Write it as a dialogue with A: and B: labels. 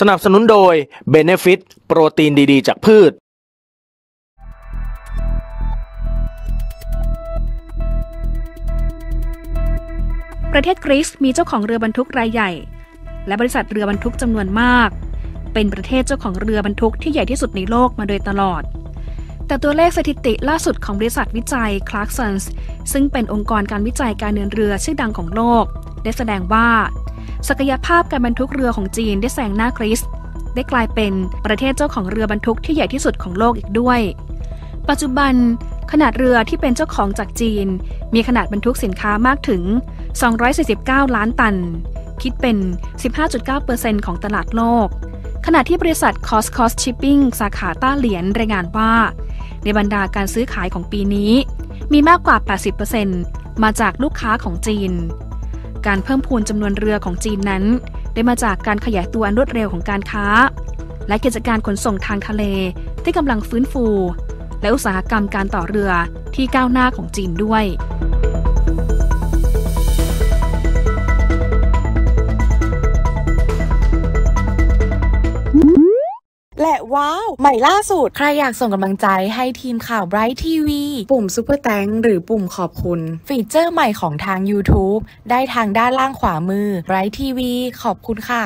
A: สนับสนุนโดย b e n e f i t โปรตีนดี ๆ จากพืช
B: ประเทศกรีซมีเจ้าของเรือบรรทุกรายใหญ่ และบริษัทเรือบรรทุกจำนวนมาก เป็นประเทศเจ้าของเรือบรรทุกที่ใหญ่ที่สุดในโลกมาโดยตลอด แต่ตัวเลขสถิติล่าสุดของบริษัทวิจัย Clarksons ซึ่งเป็นองค์กรการวิจัยการเดินเรือชื่อดังของโลก ได้แสดงว่า ศักยภาพการบรรทุกเรือของจีนได้แซงหน้ากรีซได้กลายเป็นประเทศเจ้าของเรือบรรทุกที่ใหญ่ที่สุดของโลกอีกด้วย ปัจจุบัน ขนาดเรือที่เป็นเจ้าของจากจีน มีขนาดบรรทุกสินค้ามากถึง 249 ล้านตัน คิดเป็น 15.9%ของตลาดโลก ขณะที่บริษัท Cost Cost Shipping สาขาต้าเหรียญรายงานว่า ในบรรดาการซื้อขายของปีนี้ มีมากกว่า 80%มาจากลูกค้าของจีน การเพิ่มพูนจำนวนเรือของจีนนั้น ได้มาจากการขยายตัวอันรวดเร็วของการค้า และกิจการขนส่งทางทะเลที่กำลังฟื้นฟู และอุตสาหกรรมการต่อเรือที่ก้าวหน้าของจีนด้วย
C: และว้าว ใหม่ล่าสุด
D: ใครอยากส่งกำลังใจให้ทีมข่าว Bright TV
C: ปุ่ม Super Thanks หรือปุ่มขอบคุณ
D: ฟีเจอร์ใหม่ของทาง YouTube ได้ทางด้านล่างขวามือ Bright TV ขอบคุณค่ะ